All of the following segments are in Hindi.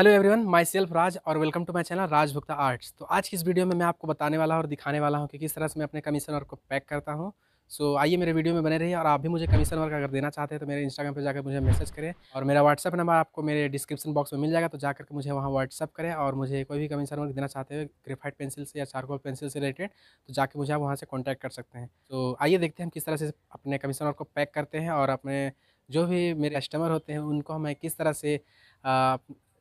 Hello everyone myself Raj और welcome to my channel Raj Bhukta arts तो आज की इस वीडियो में मैं आपको बताने वाला हूँ और दिखाने वाला हूँ कि किस तरह से मैं अपने कमीशन वर्क को पैक करता हूँ। सो so, आइए मेरे वीडियो में बने रहिए और आप भी मुझे कमीशन वर्क अगर देना चाहते हैं तो मेरे इंस्टाग्राम पर जाकर मुझे मैसेज करें और मेरा व्हाट्सअप नंबर आपको मेरे डिस्क्रिप्शन बॉक्स में मिल जाएगा तो जाकर के मुझे वहाँ व्हाट्सअप करें और मुझे कोई भी कमीशन वर्क देना चाहते हो ग्रेफाइट पेंसिल से या चारकोल पेंसिल से रिलेटेड तो जाकर मुझे आप वहाँ से कॉन्टैक्ट कर सकते हैं। तो आइए देखते हैं हम किस तरह से अपने कमीशन वर्क को पैक करते हैं और अपने जो भी मेरे कस्टमर होते हैं उनको मैं किस तरह से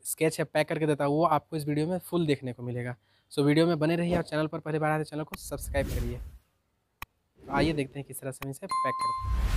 स्केच है पैक करके देता हूँ, वो आपको इस वीडियो में फुल देखने को मिलेगा। सो वीडियो में बने रहिए और चैनल पर पहली बार आए तो चैनल को सब्सक्राइब करिए। तो आइए देखते हैं किस तरह से हम इसे पैक करते हैं।